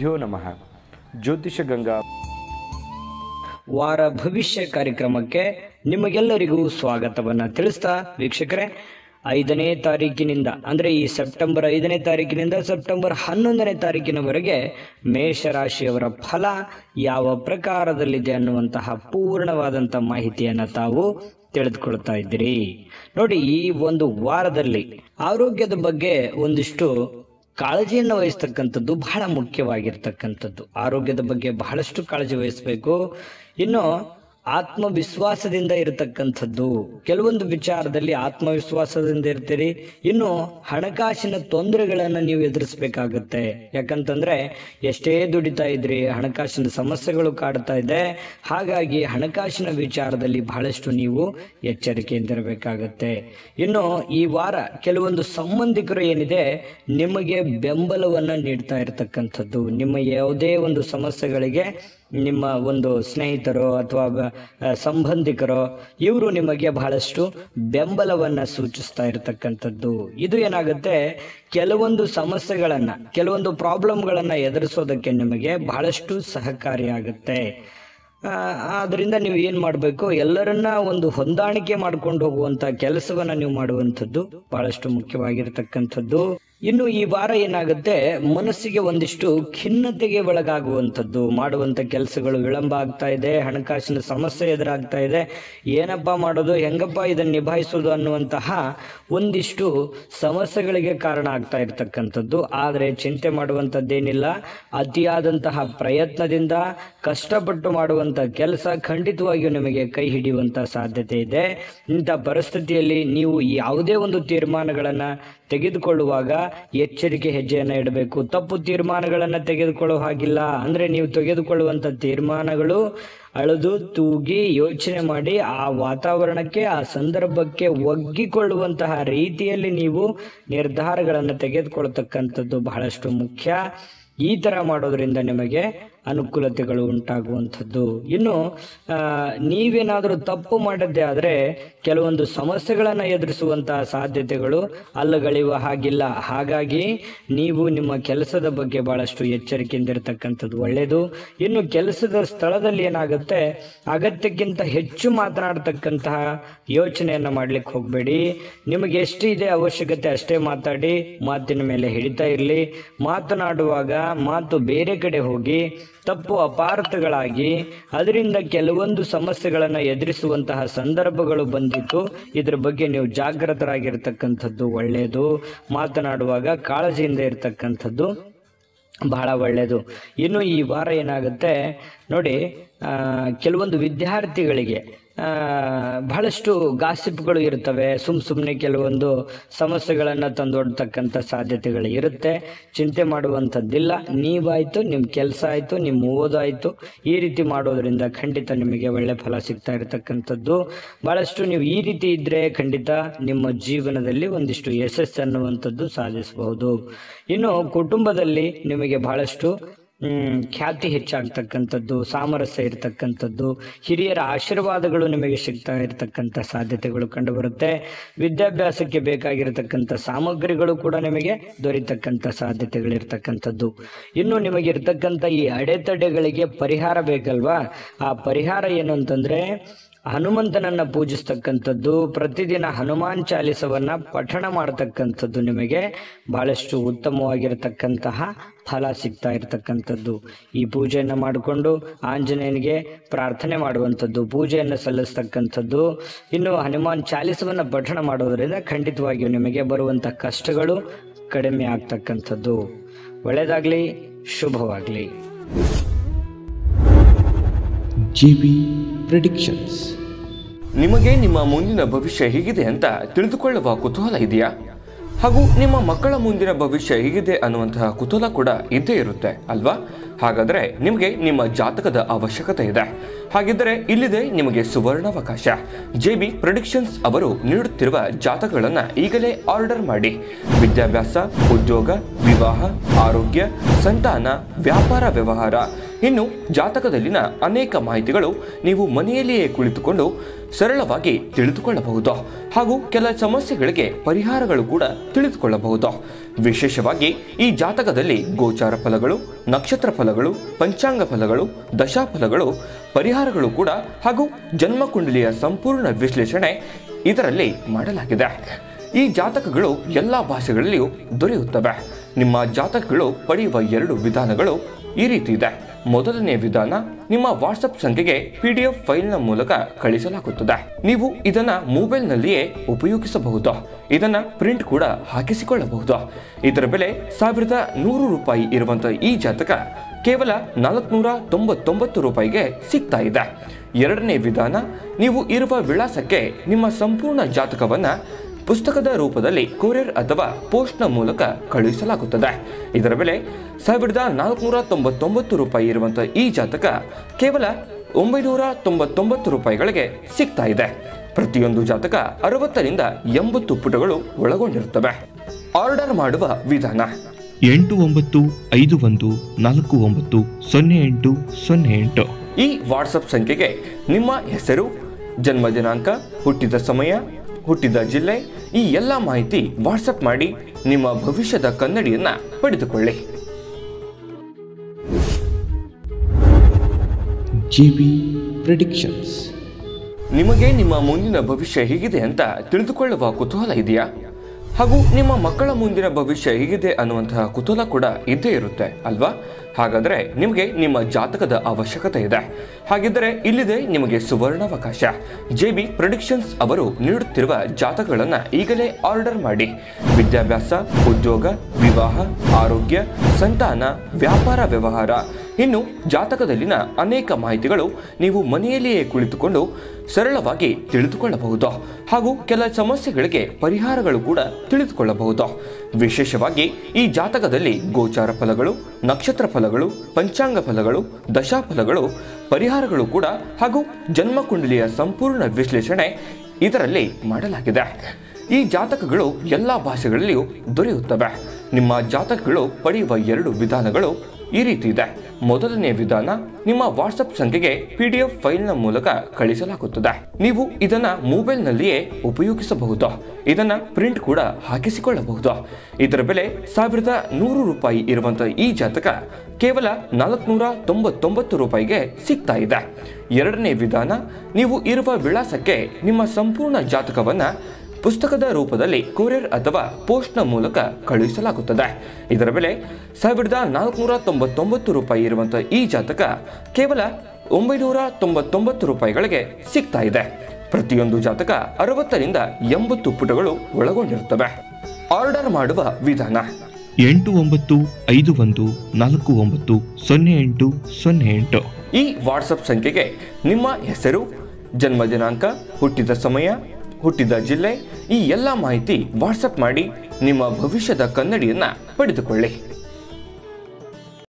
ಭ್ಯೋ ನಮಃ. ಜ್ಯೋತಿಷ ಗಂಗಾ. ವಾರ ಭವಿಷ್ಯ ಕಾರ್ಯಕ್ರಮಕ್ಕೆ ನಿಮಗೆಲ್ಲರಿಗೂ ಸ್ವಾಗತವನ್ನ ತಿಳಿಸ್ತಾ ವೀಕ್ಷಕರೇ, ಐದನೇ ತಾರೀಕಿನಿಂದ, ಅಂದ್ರೆ ಈ ಸೆಪ್ಟೆಂಬರ್ ಐದನೇ ತಾರೀಕಿನಿಂದ ಸೆಪ್ಟೆಂಬರ್ ಹನ್ನೊಂದನೇ ತಾರೀಕಿನವರೆಗೆ ಮೇಷರಾಶಿಯವರ ಫಲ ಯಾವ ಪ್ರಕಾರದಲ್ಲಿದೆ ಅನ್ನುವಂತಹ ಪೂರ್ಣವಾದಂಥ ಮಾಹಿತಿಯನ್ನು ತಾವು ತಿಳಿದುಕೊಳ್ತಾ ಇದ್ದೀರಿ. ನೋಡಿ, ಈ ಒಂದು ವಾರದಲ್ಲಿ ಆರೋಗ್ಯದ ಬಗ್ಗೆ ಒಂದಿಷ್ಟು ಕಾಳಜಿಯನ್ನು ವಹಿಸ್ತಕ್ಕಂಥದ್ದು ಬಹಳ ಮುಖ್ಯವಾಗಿರ್ತಕ್ಕಂಥದ್ದು. ಆರೋಗ್ಯದ ಬಗ್ಗೆ ಬಹಳಷ್ಟು ಕಾಳಜಿ ವಹಿಸಬೇಕು. ಇನ್ನು ಆತ್ಮವಿಶ್ವಾಸದಿಂದ ಇರತಕ್ಕಂಥದ್ದು. ಕೆಲವೊಂದು ವಿಚಾರದಲ್ಲಿ ಆತ್ಮವಿಶ್ವಾಸದಿಂದ ಇರ್ತೀರಿ. ಇನ್ನು ಹಣಕಾಸಿನ ತೊಂದರೆಗಳನ್ನು ನೀವು ಎದುರಿಸಬೇಕಾಗುತ್ತೆ. ಯಾಕಂತಂದ್ರೆ ಎಷ್ಟೇ ದುಡಿತಾ ಇದ್ರಿ, ಹಣಕಾಸಿನ ಸಮಸ್ಯೆಗಳು ಕಾಡ್ತಾ ಇದೆ. ಹಾಗಾಗಿ ಹಣಕಾಸಿನ ವಿಚಾರದಲ್ಲಿ ಬಹಳಷ್ಟು ನೀವು ಎಚ್ಚರಿಕೆಯಿಂದ ಇರಬೇಕಾಗತ್ತೆ. ಇನ್ನು ಈ ವಾರ ಕೆಲವೊಂದು ಸಂಬಂಧಿಕರು ಏನಿದೆ, ನಿಮಗೆ ಬೆಂಬಲವನ್ನ ನೀಡ್ತಾ ಇರತಕ್ಕಂಥದ್ದು. ನಿಮ್ಮ ಯಾವುದೇ ಒಂದು ಸಮಸ್ಯೆಗಳಿಗೆ ನಿಮ್ಮ ಒಂದು ಸ್ನೇಹಿತರು ಅಥವಾ ಸಂಬಂಧಿಕರೋ ಇವರು ನಿಮಗೆ ಬಹಳಷ್ಟು ಬೆಂಬಲವನ್ನ ಸೂಚಿಸ್ತಾ ಇರತಕ್ಕಂಥದ್ದು. ಇದು ಏನಾಗುತ್ತೆ? ಕೆಲವೊಂದು ಸಮಸ್ಯೆಗಳನ್ನ ಕೆಲವೊಂದು ಪ್ರಾಬ್ಲಮ್ಗಳನ್ನ ಎದುರಿಸೋದಕ್ಕೆ ನಿಮಗೆ ಬಹಳಷ್ಟು ಸಹಕಾರಿಯಾಗುತ್ತೆ ಆ, ಆದ್ರಿಂದ ನೀವು ಏನು ಮಾಡಬೇಕು? ಎಲ್ಲರನ್ನ ಒಂದು ಹೊಂದಾಣಿಕೆ ಮಾಡ್ಕೊಂಡು ಹೋಗುವಂತ ಕೆಲಸವನ್ನ ನೀವು ಮಾಡುವಂಥದ್ದು ಬಹಳಷ್ಟು ಮುಖ್ಯವಾಗಿರ್ತಕ್ಕಂಥದ್ದು. ಇನ್ನು ಈ ವಾರ ಏನಾಗುತ್ತೆ, ಮನಸ್ಸಿಗೆ ಒಂದಿಷ್ಟು ಖಿನ್ನತೆಗೆ ಒಳಗಾಗುವಂಥದ್ದು ಮಾಡುವಂತ ಕೆಲಸಗಳು ವಿಳಂಬ ಆಗ್ತಾ ಇದೆ, ಹಣಕಾಸಿನ ಸಮಸ್ಯೆ ಎದುರಾಗ್ತಾ ಇದೆ. ಏನಪ್ಪ ಮಾಡೋದು, ಹೆಂಗಪ್ಪ ಇದನ್ನ ನಿಭಾಯಿಸೋದು ಅನ್ನುವಂತಹ ಒಂದಿಷ್ಟು ಸಮಸ್ಯೆಗಳಿಗೆ ಕಾರಣ ಆಗ್ತಾ ಇರ್ತಕ್ಕಂಥದ್ದು. ಆದರೆ ಚಿಂತೆ ಮಾಡುವಂಥದ್ದೇನಿಲ್ಲ. ಅತಿಯಾದಂತಹ ಪ್ರಯತ್ನದಿಂದ ಕಷ್ಟಪಟ್ಟು ಮಾಡುವಂತ ಕೆಲಸ ಖಂಡಿತವಾಗಿಯೂ ನಿಮಗೆ ಕೈ ಹಿಡಿಯುವಂತ ಸಾಧ್ಯತೆ ಇದೆ. ಇಂಥ ಪರಿಸ್ಥಿತಿಯಲ್ಲಿ ನೀವು ಯಾವುದೇ ಒಂದು ತೀರ್ಮಾನಗಳನ್ನ ತೆಗೆದುಕೊಳ್ಳುವಾಗ ಎಚ್ಚರಿಕೆ ಹೆಜ್ಜೆಯನ್ನು ಇಡಬೇಕು. ತಪ್ಪು ತೀರ್ಮಾನಗಳನ್ನು ತೆಗೆದುಕೊಳ್ಳೋ ಹಾಗಿಲ್ಲ. ಅಂದ್ರೆ ನೀವು ತೆಗೆದುಕೊಳ್ಳುವಂತ ತೀರ್ಮಾನಗಳು ಅಳೆದು ತೂಗಿ ಯೋಚನೆ ಮಾಡಿ ಆ ವಾತಾವರಣಕ್ಕೆ, ಆ ಸಂದರ್ಭಕ್ಕೆ ಒಗ್ಗಿಕೊಳ್ಳುವಂತಹ ರೀತಿಯಲ್ಲಿ ನೀವು ನಿರ್ಧಾರಗಳನ್ನು ತೆಗೆದುಕೊಳ್ತಕ್ಕಂಥದ್ದು ಬಹಳಷ್ಟು ಮುಖ್ಯ. ಈ ಥರ ಮಾಡೋದ್ರಿಂದ ನಿಮಗೆ ಅನುಕೂಲತೆಗಳು ಉಂಟಾಗುವಂಥದ್ದು. ಇನ್ನು ನೀವೇನಾದರೂ ತಪ್ಪು ಮಾಡದ್ದೇ ಆದರೆ ಕೆಲವೊಂದು ಸಮಸ್ಯೆಗಳನ್ನು ಎದುರಿಸುವಂತಹ ಸಾಧ್ಯತೆಗಳು ಅಲ್ಲಗಳೆಯುವ ಹಾಗಿಲ್ಲ. ಹಾಗಾಗಿ ನೀವು ನಿಮ್ಮ ಕೆಲಸದ ಬಗ್ಗೆ ಬಹಳಷ್ಟು ಎಚ್ಚರಿಕೆಯಿಂದ ಇರತಕ್ಕಂಥದ್ದು ಒಳ್ಳೆಯದು ಇನ್ನು ಕೆಲಸದ ಸ್ಥಳದಲ್ಲಿ ಏನಾಗುತ್ತೆ, ಅಗತ್ಯಕ್ಕಿಂತ ಹೆಚ್ಚು ಮಾತನಾಡ್ತಕ್ಕಂತಹ ಯೋಚನೆಯನ್ನು ಮಾಡ್ಲಿಕ್ಕೆ ಹೋಗಬೇಡಿ. ನಿಮಗೆ ಎಷ್ಟು ಇದೆ ಅವಶ್ಯಕತೆ ಅಷ್ಟೇ ಮಾತಾಡಿ, ಮಾತಿನ ಮೇಲೆ ಹಿಡಿತಾ ಇರಲಿ. ಮಾತನಾಡುವಾಗ ಮಾತು ಬೇರೆ ಕಡೆ ಹೋಗಿ ತಪ್ಪು ಅಪಾರ್ಥಗಳಾಗಿ ಅದರಿಂದ ಕೆಲವೊಂದು ಸಮಸ್ಯೆಗಳನ್ನು ಎದುರಿಸುವಂತಹ ಸಂದರ್ಭಗಳು ಬಂದಿತ್ತು. ಇದ್ರ ಬಗ್ಗೆ ನೀವು ಜಾಗೃತರಾಗಿರ್ತಕ್ಕಂಥದ್ದು ಒಳ್ಳೆಯದು ಮಾತನಾಡುವಾಗ ಕಾಳಜಿಯಿಂದ ಇರತಕ್ಕಂಥದ್ದು ಬಹಳ ಒಳ್ಳೆಯದು ಇನ್ನು ಈ ವಾರ ಏನಾಗುತ್ತೆ? ನೋಡಿ ಕೆಲವೊಂದು ವಿದ್ಯಾರ್ಥಿಗಳಿಗೆ ಬಹಳಷ್ಟು ಗಾಸಿಪ್ಗಳು ಇರ್ತವೆ ಸುಮ್ ಸುಮ್ಮನೆ ಕೆಲವೊಂದು ಸಮಸ್ಯೆಗಳನ್ನು ತಂದೊಡ್ತಕ್ಕಂಥ ಸಾಧ್ಯತೆಗಳು ಇರುತ್ತೆ. ಚಿಂತೆ ಮಾಡುವಂಥದ್ದಿಲ್ಲ. ನೀವಾಯಿತು ನಿಮ್ಮ ಕೆಲಸ ಆಯಿತು ನಿಮ್ಮ ಓದಾಯಿತು. ಈ ರೀತಿ ಮಾಡೋದ್ರಿಂದ ಖಂಡಿತ ನಿಮಗೆ ಒಳ್ಳೆ ಫಲ ಸಿಗ್ತಾ ಇರತಕ್ಕಂಥದ್ದು. ಬಹಳಷ್ಟು ನೀವು ಈ ರೀತಿ ಇದ್ದರೆ ಖಂಡಿತ ನಿಮ್ಮ ಜೀವನದಲ್ಲಿ ಒಂದಿಷ್ಟು ಯಶಸ್ಸು ಅನ್ನುವಂಥದ್ದು ಸಾಧಿಸಬಹುದು. ಇನ್ನು ಕುಟುಂಬದಲ್ಲಿ ನಿಮಗೆ ಬಹಳಷ್ಟು ಹ್ಮ್, ಖ್ಯಾತಿ ಹೆಚ್ಚಾಗ್ತಕ್ಕಂಥದ್ದು ಸಾಮರಸ್ಯ ಇರತಕ್ಕಂಥದ್ದು ಹಿರಿಯರ ಆಶೀರ್ವಾದಗಳು ನಿಮಗೆ ಸಿಗ್ತಾ ಇರತಕ್ಕಂಥ ಸಾಧ್ಯತೆಗಳು ಕಂಡುಬರುತ್ತೆ. ವಿದ್ಯಾಭ್ಯಾಸಕ್ಕೆ ಬೇಕಾಗಿರತಕ್ಕಂಥ ಸಾಮಗ್ರಿಗಳು ಕೂಡ ನಿಮಗೆ ದೊರೀತಕ್ಕಂಥ ಸಾಧ್ಯತೆಗಳಿರ್ತಕ್ಕಂಥದ್ದು ಇನ್ನು ನಿಮಗೆ ಇರ್ತಕ್ಕಂಥ ಈ ಅಡೆತಡೆಗಳಿಗೆ ಪರಿಹಾರ ಬೇಕಲ್ವಾ? ಆ ಪರಿಹಾರ ಏನು ಅಂತಂದ್ರೆ ಹನುಮಂತನನ್ನ ಪೂಜಿಸ್ತಕ್ಕಂಥದ್ದು, ಪ್ರತಿದಿನ ಹನುಮಾನ್ ಚಾಲಿಸವನ್ನ ಪಠಣ ಮಾಡತಕ್ಕಂಥದ್ದು ನಿಮಗೆ ಬಹಳಷ್ಟು ಉತ್ತಮವಾಗಿರತಕ್ಕಂತಹ ಫಲ ಸಿಗ್ತಾ ಇರತಕ್ಕಂಥದ್ದು. ಈ ಪೂಜೆಯನ್ನು ಮಾಡಿಕೊಂಡು ಆಂಜನೇಯನಿಗೆ ಪ್ರಾರ್ಥನೆ ಮಾಡುವಂಥದ್ದು, ಪೂಜೆಯನ್ನು ಸಲ್ಲಿಸ್ತಕ್ಕಂಥದ್ದು. ಇನ್ನು ಹನುಮಾನ್ ಚಾಲಿಸವನ್ನು ಪಠಣ ಮಾಡೋದರಿಂದ ಖಂಡಿತವಾಗಿಯೂ ನಿಮಗೆ ಬರುವಂತಹ ಕಷ್ಟಗಳು ಕಡಿಮೆ ಆಗ್ತಕ್ಕಂಥದ್ದು. ಒಳ್ಳೆಯದಾಗಲಿ, ಶುಭವಾಗಲಿ. GB predictions. ನಿಮಗೆ ನಿಮ್ಮ ಮುಂದಿನ ಭವಿಷ್ಯ ಹೇಗಿದೆ ಅಂತ ತಿಳಿದುಕೊಳ್ಳುವ ಕುತೂಹಲ ಇದೆಯಾ? ಹಾಗೂ ನಿಮ್ಮ ಮಕ್ಕಳ ಮುಂದಿನ ಭವಿಷ್ಯ ಹೇಗಿದೆ ಅನ್ನುವಂತಹ ಕುತೂಹಲ ಕೂಡ ಇದ್ದೇ ಇರುತ್ತೆ, ಅಲ್ವಾ? ಹಾಗಾದರೆ ನಿಮಗೆ ನಿಮ್ಮ ಜಾತಕದ ಅವಶ್ಯಕತೆ ಇದೆ. ಹಾಗಿದ್ದರೆ ಇಲ್ಲಿದೆ ನಿಮಗೆ ಸುವರ್ಣಾವಕಾಶ. ಜೆ ಬಿ ಪ್ರೊಡಿಕ್ಷನ್ಸ್ ಅವರು ನೀಡುತ್ತಿರುವ ಜಾತಕಗಳನ್ನು ಈಗಲೇ ಆರ್ಡರ್ ಮಾಡಿ. ವಿದ್ಯಾಭ್ಯಾಸ, ಉದ್ಯೋಗ, ವಿವಾಹ, ಆರೋಗ್ಯ, ಸಂತಾನ, ವ್ಯಾಪಾರ ವ್ಯವಹಾರ. ಇನ್ನು ಜಾತಕದಲ್ಲಿನ ಅನೇಕ ಮಾಹಿತಿಗಳು ನೀವು ಮನೆಯಲ್ಲಿಯೇ ಕುಳಿತುಕೊಂಡು ಸರಳವಾಗಿ ತಿಳಿದುಕೊಳ್ಳಬಹುದು. ಹಾಗೂ ಕೆಲ ಸಮಸ್ಯೆಗಳಿಗೆ ಪರಿಹಾರಗಳು ಕೂಡ ತಿಳಿದುಕೊಳ್ಳಬಹುದು. ವಿಶೇಷವಾಗಿ ಈ ಜಾತಕದಲ್ಲಿ ಗೋಚಾರ ಫಲಗಳು, ನಕ್ಷತ್ರ ಫಲಗಳು, ಪಂಚಾಂಗ ಫಲಗಳು ದಶಾಫಲಗಳು ಪರಿಹಾರಗಳು ಕೂಡ ಹಾಗೂ ಜನ್ಮಕುಂಡಲಿಯ ಸಂಪೂರ್ಣ ವಿಶ್ಲೇಷಣೆ ಇದರಲ್ಲಿ ಮಾಡಲಾಗಿದೆ. ಈ ಜಾತಕಗಳು ಎಲ್ಲ ಭಾಷೆಗಳಲ್ಲಿಯೂ ದೊರೆಯುತ್ತವೆ. ನಿಮ್ಮ ಜಾತಕಗಳು ಪಡೆಯುವ ಎರಡು ವಿಧಾನಗಳು ಈ ರೀತಿ ಇದೆ. ಮೊದಲನೇ ವಿಧಾನ, ನಿಮ್ಮ ವಾಟ್ಸಪ್ ಸಂಖ್ಯೆಗೆ ಪಿ ಡಿ ಎಫ್ ಫೈಲ್ನ ಮೂಲಕ ಕಳಿಸಲಾಗುತ್ತದೆ. ನೀವು ಇದನ್ನ ಮೊಬೈಲ್ನಲ್ಲಿಯೇ ಉಪಯೋಗಿಸಬಹುದು. ಇದನ್ನ ಪ್ರಿಂಟ್ ಕೂಡ ಹಾಕಿಸಿಕೊಳ್ಳಬಹುದು. ಇದರ ಬೆಲೆ ಸಾವಿರದ ನೂರು ರೂಪಾಯಿ ಇರುವಂತಹ ಈ ಜಾತಕ ಕೇವಲ ನಾಲ್ಕುನೂರ ತೊಂಬತ್ತೊಂಬತ್ತು ರೂಪಾಯಿಗೆ ಸಿಗ್ತಾ ಇದೆ. ಎರಡನೇ ವಿಧಾನ, ನೀವು ಇರುವ ವಿಳಾಸಕ್ಕೆ ನಿಮ್ಮ ಸಂಪೂರ್ಣ ಜಾತಕವನ್ನು ಪುಸ್ತಕದ ರೂಪದಲ್ಲಿ ಕೊರಿಯರ್ ಅಥವಾ ಪೋಸ್ಟ್ನ ಮೂಲಕ ಕಳುಹಿಸಲಾಗುತ್ತದೆ. ಇದರ ಬೆಲೆ ಸಾವಿರದ ನಾಲ್ಕುನೂರ ತೊಂಬತ್ತೊಂಬತ್ತು ರೂಪಾಯಿ ಇರುವಂಥ ಈ ಜಾತಕ ಕೇವಲ ಒಂಬೈನೂರ ತೊಂಬತ್ತೊಂಬತ್ತು ರೂಪಾಯಿಗಳಿಗೆ ಸಿಗ್ತಾ ಇದೆ. ಪ್ರತಿಯೊಂದು ಜಾತಕ ಅರವತ್ತರಿಂದ ಎಂಬತ್ತು ಪುಟಗಳು ಒಳಗೊಂಡಿರುತ್ತವೆ. ಆರ್ಡರ್ ಮಾಡುವ ವಿಧಾನ. ಎಂಟು ಒಂಬತ್ತು ಐದು ಒಂದು ನಾಲ್ಕು ಒಂಬತ್ತು ಸೊನ್ನೆ ಎಂಟು ಸೊನ್ನೆ ಎಂಟು. ಈ ವಾಟ್ಸಪ್ ಸಂಖ್ಯೆಗೆ ನಿಮ್ಮ ಹೆಸರು ಜನ್ಮ ದಿನಾಂಕ ಹುಟ್ಟಿದ ಸಮಯ ಹುಟ್ಟಿದ ಜಿಲ್ಲೆ ಈ ಎಲ್ಲ ಮಾಹಿತಿ ವಾಟ್ಸಪ್ ಮಾಡಿ ನಿಮ್ಮ ಭವಿಷ್ಯದ ಕನ್ನಡಿಯನ್ನ ಪಡೆದುಕೊಳ್ಳಿ. G B predictions. ನಿಮಗೆ ನಿಮ್ಮ ಮುಂದಿನ ಭವಿಷ್ಯ ಹೇಗಿದೆ ಅಂತ ತಿಳಿದುಕೊಳ್ಳುವ ಕುತೂಹಲ ಇದೆಯಾ? ಹಾಗೂ ನಿಮ್ಮ ಮಕ್ಕಳ ಮುಂದಿನ ಭವಿಷ್ಯ ಹೇಗಿದೆ ಅನ್ನುವಂತಹ ಕುತೂಹಲ ಕೂಡ ಇದ್ದೇ ಇರುತ್ತೆ, ಅಲ್ವಾ? ಹಾಗಾದ್ರೆ ನಿಮಗೆ ನಿಮ್ಮ ಜಾತಕದ ಅವಶ್ಯಕತೆ ಇದೆ. ಹಾಗಿದ್ದರೆ ಇಲ್ಲಿದೆ ನಿಮಗೆ ಸುವರ್ಣಾವಕಾಶ. ಜೆ ಬಿ ಪ್ರೊಡಿಕ್ಷನ್ಸ್ ಅವರು ನೀಡುತ್ತಿರುವ ಜಾತಕಗಳನ್ನು ಈಗಲೇ ಆರ್ಡರ್ ಮಾಡಿ. ವಿದ್ಯಾಭ್ಯಾಸ, ಉದ್ಯೋಗ, ವಿವಾಹ, ಆರೋಗ್ಯ, ಸಂತಾನ, ವ್ಯಾಪಾರ ವ್ಯವಹಾರ. ಇನ್ನು ಜಾತಕದಲ್ಲಿನ ಅನೇಕ ಮಾಹಿತಿಗಳು ನೀವು ಮನೆಯಲ್ಲಿಯೇ ಕುಳಿತುಕೊಂಡು ಸರಳವಾಗಿ ತಿಳಿದುಕೊಳ್ಳಬಹುದು. ಹಾಗೂ ಕೆಲ ಸಮಸ್ಯೆಗಳಿಗೆ ಪರಿಹಾರಗಳು ಕೂಡ ತಿಳಿದುಕೊಳ್ಳಬಹುದು. ವಿಶೇಷವಾಗಿ ಈ ಜಾತಕದಲ್ಲಿ ಗೋಚಾರ ಫಲಗಳು, ನಕ್ಷತ್ರ ಫಲಗಳು, ಪಂಚಾಂಗ ಫಲಗಳು ದಶಾಫಲಗಳು ಪರಿಹಾರಗಳು ಕೂಡ ಹಾಗೂ ಜನ್ಮಕುಂಡಲಿಯ ಸಂಪೂರ್ಣ ವಿಶ್ಲೇಷಣೆ ಇದರಲ್ಲಿ ಮಾಡಲಾಗಿದೆ. ಈ ಜಾತಕಗಳು ಎಲ್ಲ ಭಾಷೆಗಳಲ್ಲಿಯೂ ದೊರೆಯುತ್ತವೆ. ನಿಮ್ಮ ಜಾತಕಗಳು ಪಡೆಯುವ ಎರಡು ವಿಧಾನಗಳು ಈ ರೀತಿ ಇದೆ. ಮೊದಲನೇ ವಿಧಾನ ನಿಮ್ಮ ವಾಟ್ಸಪ್ ಸಂಖ್ಯೆಗೆ ಪಿ ಡಿ ಎಫ್ ಫೈಲ್ನ ಮೂಲಕ ಕಳಿಸಲಾಗುತ್ತದೆ. ನೀವು ಇದನ್ನ ಮೊಬೈಲ್ನಲ್ಲಿಯೇ ಉಪಯೋಗಿಸಬಹುದು. ಇದನ್ನ ಪ್ರಿಂಟ್ ಕೂಡ ಹಾಕಿಸಿಕೊಳ್ಳಬಹುದು. ಇದರ ಬೆಲೆ ಸಾವಿರದ ನೂರು ರೂಪಾಯಿ ಇರುವಂತಹ ಈ ಜಾತಕ ಕೇವಲ ನಾಲ್ಕುನೂರ ತೊಂಬತ್ತೊಂಬತ್ತು ರೂಪಾಯಿಗೆ ಸಿಗ್ತಾ ಇದೆ. ಎರಡನೇ ವಿಧಾನ, ನೀವು ಇರುವ ವಿಳಾಸಕ್ಕೆ ನಿಮ್ಮ ಸಂಪೂರ್ಣ ಜಾತಕವನ್ನ ಪುಸ್ತಕದ ರೂಪದಲ್ಲಿ ಕೊರಿಯರ್ ಅಥವಾ ಪೋಸ್ಟ್ನ ಮೂಲಕ ಕಳುಹಿಸಲಾಗುತ್ತದೆ. ಇದರ ಬೆಲೆ ಸಾವಿರದ ನಾಲ್ಕುನೂರ ತೊಂಬತ್ತೊಂಬತ್ತು ರೂಪಾಯಿ ಇರುವಂತಹ ಈ ಜಾತಕ ಕೇವಲ ಒಂಬೈನೂರ ತೊಂಬತ್ತೊಂಬತ್ತು ರೂಪಾಯಿಗಳಿಗೆ ಸಿಗ್ತಾ ಇದೆ. ಪ್ರತಿಯೊಂದು ಜಾತಕ ಅರವತ್ತರಿಂದ ಎಂಬತ್ತು ಪುಟಗಳು ಒಳಗೊಂಡಿರುತ್ತವೆ. ಆರ್ಡರ್ ಮಾಡುವ ವಿಧಾನ. ಎಂಟು ಒಂಬತ್ತು ಐದು ಒಂದು ನಾಲ್ಕು ಒಂಬತ್ತು ಸೊನ್ನೆ ಎಂಟು ಸೊನ್ನೆ ಎಂಟು. ಈ ವಾಟ್ಸಪ್ ಸಂಖ್ಯೆಗೆ ನಿಮ್ಮ ಹೆಸರು ಜನ್ಮ ದಿನಾಂಕ ಹುಟ್ಟಿದ ಸಮಯ ಹುಟ್ಟಿದ ಜಿಲ್ಲೆ ಈ ಎಲ್ಲ ಮಾಹಿತಿ ವಾಟ್ಸಪ್ ಮಾಡಿ ನಿಮ್ಮ ಭವಿಷ್ಯದ ಕನ್ನಡಿಯನ್ನ ಪಡೆದುಕೊಳ್ಳಿ.